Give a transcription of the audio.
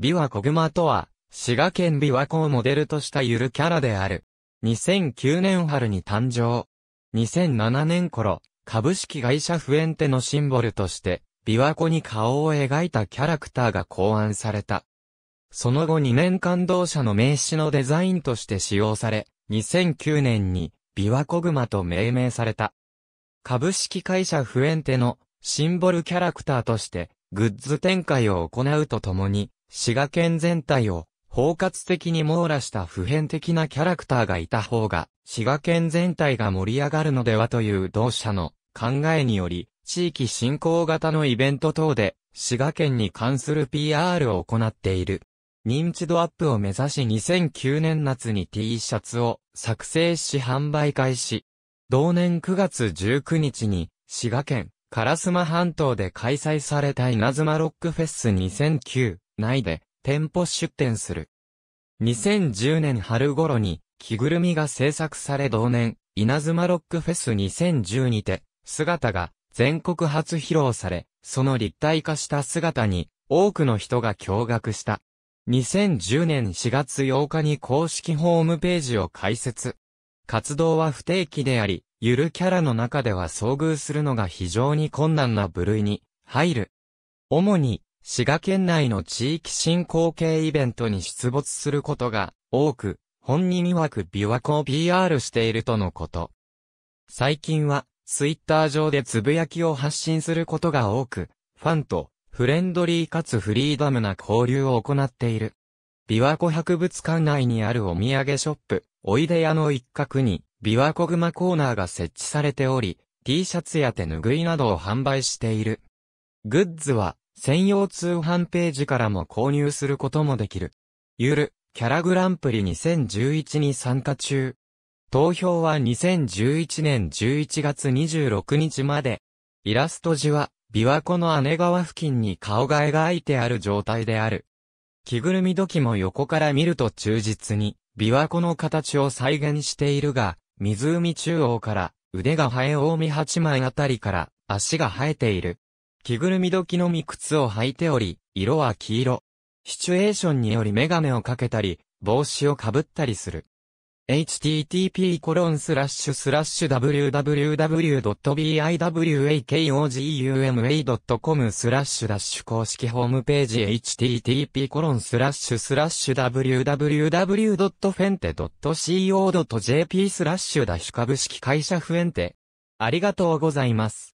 琵琶湖熊とは、滋賀県琵琶湖をモデルとしたゆるキャラである。2009年春に誕生。2007年頃、株式会社フエンテのシンボルとして、琵琶湖に顔を描いたキャラクターが考案された。その後2年間同社の名刺のデザインとして使用され、2009年に琵琶湖熊と命名された。株式会社フエンテのシンボルキャラクターとしてグッズ展開を行うとともに、滋賀県全体を包括的に網羅した普遍的なキャラクターがいた方が、滋賀県全体が盛り上がるのではという同社の考えにより、地域振興型のイベント等で、滋賀県に関する PR を行っている。認知度アップを目指し2009年夏に T シャツを作成し販売開始。同年9月19日に、滋賀県、烏丸半島で開催された稲妻ロックフェス2009内で店舗出店する。2010年春頃に着ぐるみが制作され同年稲妻ロックフェス2010にて姿が全国初披露され、その立体化した姿に多くの人が驚愕した。2010年4月8日に公式ホームページを開設。活動は不定期であり、ゆるキャラの中では遭遇するのが非常に困難な部類に入る。主に、滋賀県内の地域振興系イベントに出没することが多く、本人曰く琵琶湖を PR しているとのこと。最近は、ツイッター上でつぶやきを発信することが多く、ファンとフレンドリーかつフリーダムな交流を行っている。琵琶湖博物館内にあるお土産ショップ、おいで屋の一角に、琵琶湖熊コーナーが設置されており、T シャツや手ぬぐいなどを販売している。グッズは、専用通販ページからも購入することもできる。ゆる、キャラグランプリ2011に参加中。投票は2011年11月26日まで。イラスト時は、琵琶湖の姉川付近に顔が描いてある状態である。着ぐるみ時も横から見ると忠実に、琵琶湖の形を再現しているが、湖中央から腕が生え大見八枚あたりから足が生えている。着ぐるみ時のみ靴を履いており、色は黄色。シチュエーションによりメガネをかけたり、帽子をかぶったりする。http コロンスラッシュスラッシュ www.biwakoguma.com スラッシュダッシュ公式ホームページ http コロンスラッシュスラッシュ www.fente.co.jp スラッシュダッシュ株式会社フエンテ。ありがとうございます。